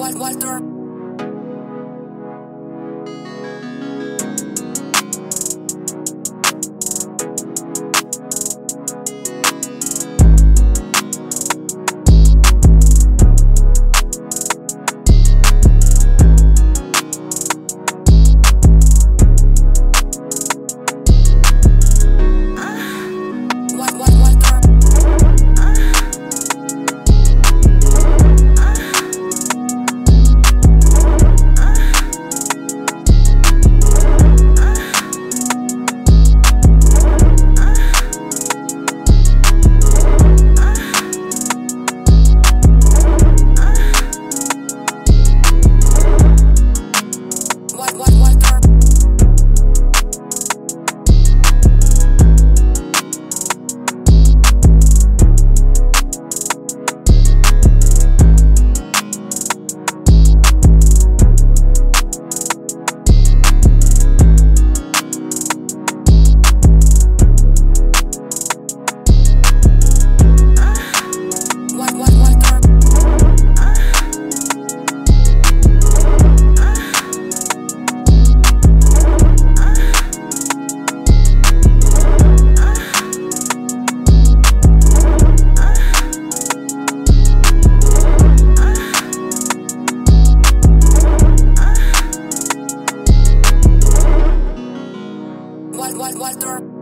Walter. Walter.